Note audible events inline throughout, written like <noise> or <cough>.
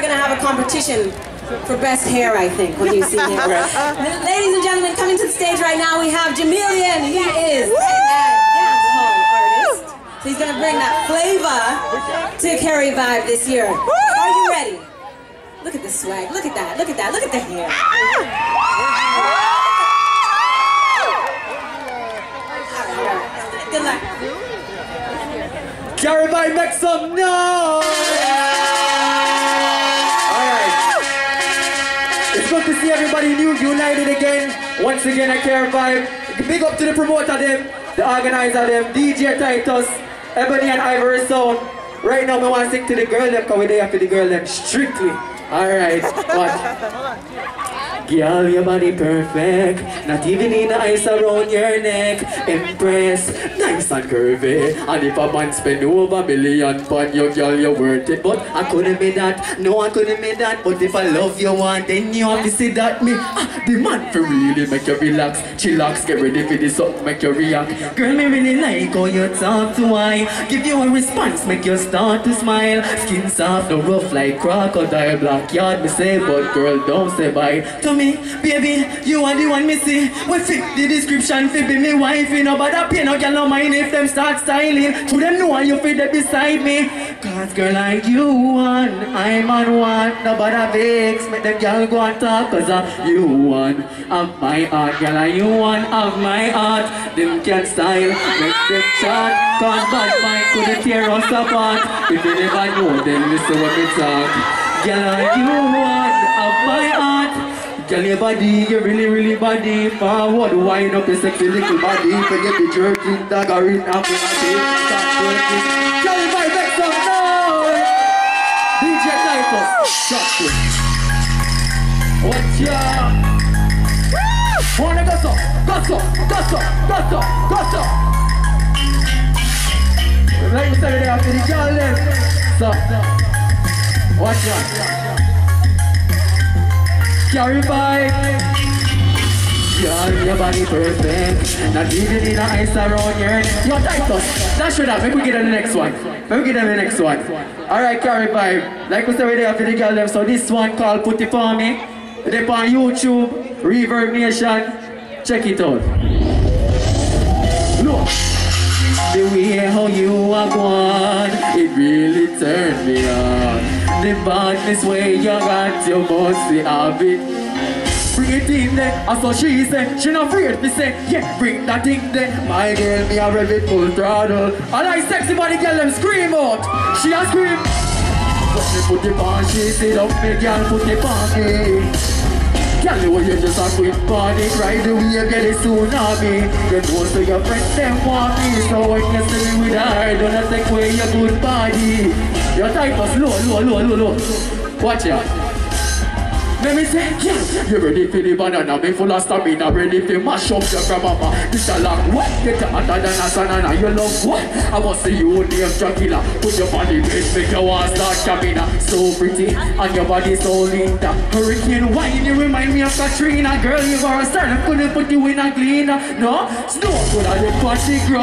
are going to have a competition for best hair, I think, when you see him. Ladies and gentlemen, coming to the stage right now, we have Jamilean. He is a dancehall artist. So he's going to bring that flavor to Carivibe this year. Are you ready? Look at the swag. Look at that. Look at that. Look at the hair. Good luck. Carivibe, make some noise! Good to see everybody new, united again. Once again at Carivibe. Big up to the promoter them, the organizer them, DJ Titus, Ebony and Ivory Sound. Right now, I want to sing to the girl them, because we're there for the girl them strictly. Alright, watch. Girl, your body perfect. Not even in the ice around your neck. Impress, and curvy. And if a man spend over a million on your girl, you're worth it. But I couldn't be that. No, I couldn't be that. But if I love you one, then you have to see that me. Ah, the man for really make you relax. Chillax, get ready for this up, make you react. Girl, me really like how you talk to I. Give you a response, make you start to smile. Skin soft, no rough like crocodile. Black yard, me say, but girl, don't say bye to me. Baby, you are the one me see. We fit the description fi be me wife. You know, but that pay no girl no mind if them start styling. To them know you fit there beside me. Cause girl like you one, I'm on one. Nobody vex, make them girl go and talk. Cause uh, you one of my heart. Girl like you one of my heart. Them can't style, make them chat. Cause bad mind couldn't tear us apart. If you never know, then listen what me talk. Girl like you one of my heart. Girl, your body, you really, really body. Forward, wind up your sexy little body. Forget the jerking, daggering, up in a day Start twerking Girl, if I make some noise. DJ Titus, shut it What's ya? Wanna go so, go so, go so, go so, go so they have to the So, watch out Vibe Girl, your body perfect Not even in the ice around your Yo, Titus, that should have, maybe we get on the next one? Maybe we get on the next one? Alright, Carivibe Like we said, we're there for the girl them So this one called Put It For Me They on YouTube, ReverbNation Check it out. Look the way how you are gone, it really turned me on. The badness way you got, you must have it. Bring it in there, I saw she say, she not afraid, me say, yeah, bring that thing there. My girl, me a rev it full throttle. I like sexy body girl, them scream out. She a scream. When me put it on, she sit up, me girl put it on me. Girl, the way you just a quick body Right the way you get it tsunami You know so your friends them want me So when you see me with her Don't take away your good body Your type was low, low, low, low, low Watch out let me say, yeah, you ready for the banana? Me full of stamina, ready for mash up your grandmama. This a long what? Get under than a banana, you love what? I must see you name Dracula. Put your body big, make your walls start camina. So pretty, and your body so linda. Hurricane wine, you remind me of Katrina. Girl, you are a star, I couldn't put you in a cleaner. No, snow could have the party grow.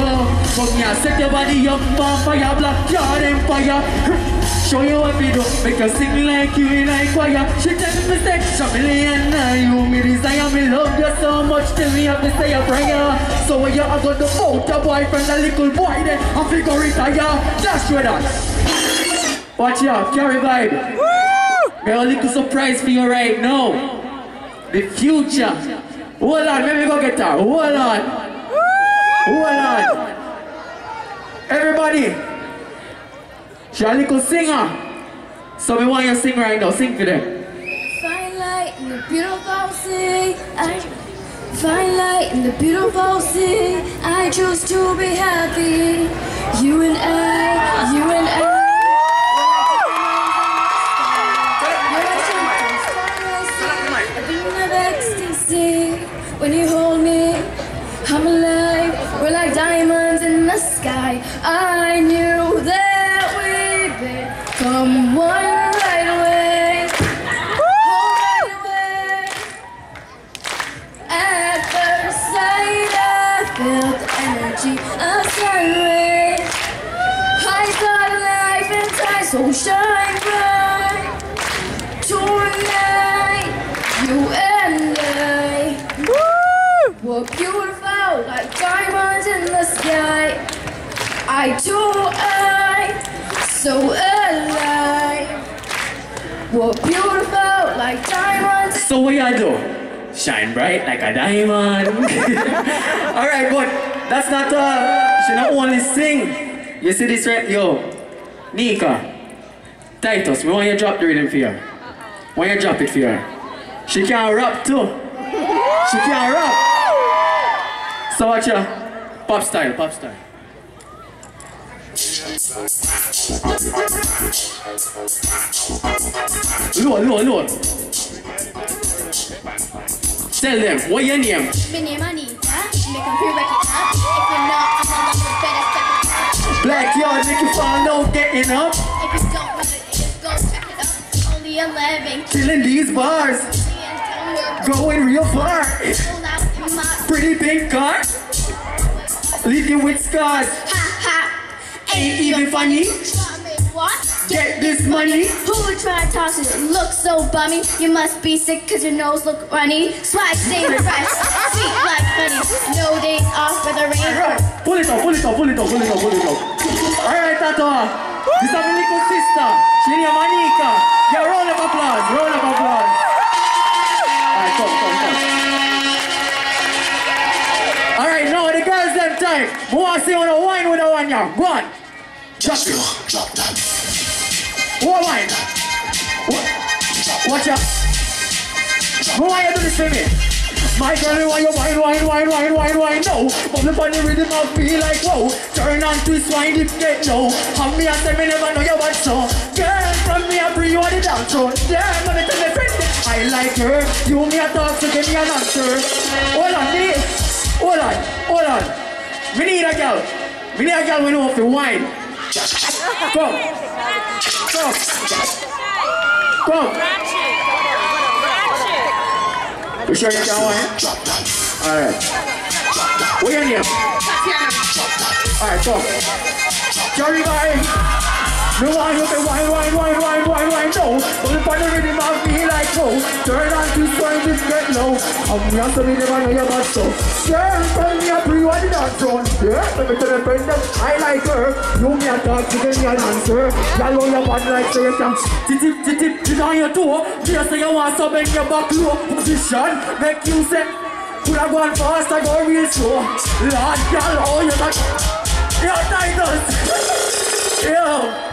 But me, I set your body up on fire, black yard empire. Show you what we do, make you sing like you in a choir. She tell me say, show me Leanna, you me desire, me love you so much till me have to say a prayer. So when you are going to vote oh, your boyfriend, a little boy, then I figure retire. Just with that. Watch out, Carivibe. Woo! Got a little surprise for you right now. The future. Hold on, let me go get her. Hold on. Hold on. Everybody. She a little singer. So we want you to sing right now. Sing for them. Fine light in the beautiful sea. I find light in the beautiful sea. I choose to be happy. You and I, you and I. When you hold me, I'm alive. We're like diamonds in the sky. I Right away. At first sight, I felt the energy. I life and time so shine bright. You and I like diamonds in the sky. To so. So what y'all do? Shine bright like a diamond. <laughs> Alright, but that's not all. She not only sing. You see this right? Yo, Nika, Titus, we want you to drop the rhythm for her. Want you drop it for her. She can rap too. She can rap. So watch her. Pop style, pop style. Lord, Lord, Lord. Tell them, what your name? My name Anita, make them feel like up. If you're not, I'm a lot better step it up. Black yard, make you fall no getting up. If you don't know it, just go check it out. Only 11, Killing these bars, going real far. Pull out in my Pretty big car, leave you with scars. Ain't even funny. What? Get this money. Who would try to toss it? Look so bummy. You must be sick cause your nose look runny. Swag stay fresh, sweet like honey. No days off for the rain. Pull it up, pull it up, pull it up, pull it up, pull it up. Alright, Tato. This is my little sister. She named Manika. Yeah, round of applause, round of applause. Alright, come, come, come. Alright, now the girls them time. Who want to see on a wine with a one yeah? Go on. Drop it. Drop that. Who wine? What? Watch out. Who want you doing do this for me? My girl, you want you wine, wine, wine, wine, wine, wine, no. Upon the rhythm of me like whoa. Turn on twist, wine, dip, get no. Have me and say me never know you want so. Girl, from me I bring you on the floor. Yeah, I'm gonna tell my friend I like her. You me a talk, so give me an answer. Hold on, me. Hold on, hold on. We need a girl. We need a girl we know of the wine. Come. Come. Come. You sure you wine? Drop that. Alright. What your name? Alright, come. Jerry wine. No wine, you can wine, wine, wine, wine, wine, wine, no. But the partner rhythm of me like oh. Turn on this wine, this get low. I'm not so never know your bad so. Girl, tell me a pre what the dance on. Yeah, let me tell the friend that I like her. You me a talk, you give me an answer. Y'all know your body like so you can. Tip, tip, tip, tip, tip on your toe. Just say you want some, make your back low. Position, make you say. Could I go on fast, I go real slow. Lord, girl, oh, you're not. You're Titus. Yo.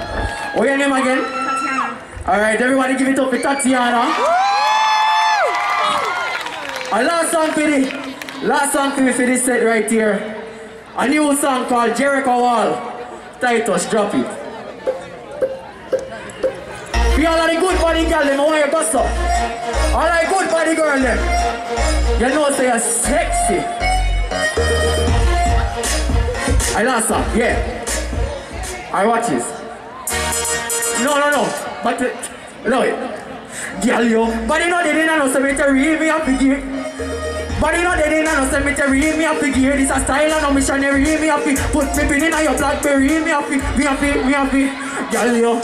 What your name again? Tatiana. Alright, everybody give it up for Tatiana. A last song for the last song for me for this set right here. A new song called Jericho Wall. Titus, drop it. For all of the good body girl, them, I want you bust up. All of good body girl, them. You know, say you're sexy. I last song, yeah. I watch this. No, no, no. But, uh, no, girl, yo. But you know they didn't know cemetery, me up to gear. But you know they didn't know cemetery, me up to gear. This a style and a missionary, me up to put me pin in your blackberry, me up to, me up to, me up to, girl, yo.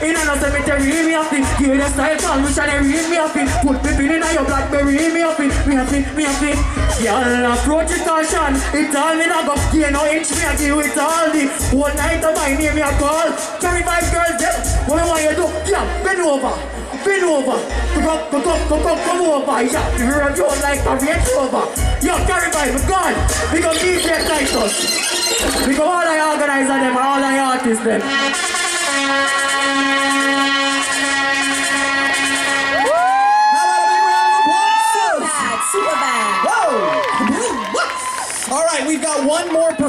In a cemetery, me up to gear the style called missionary, me up to put me pin in your blackberry, me up to, me up to, me up to. Girl, approach it caution. It's all me not go gain no inch, me a give it all the whole night of my name, me a call. Carry five girls, you do? Yeah, bend over. Bend over. Come, come, come, come, come, over. Yeah, you run you like a Range Rover. Yeah, carry. Because DJ Titus. Because all I organize them and all I artists.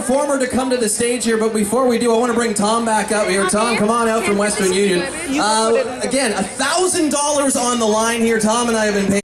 Performer to come to the stage here, but before we do, I want to bring Tom back up here. Tom, come on out from Western Union. Uh, again, a thousand dollars on the line here. Tom and I have been paying.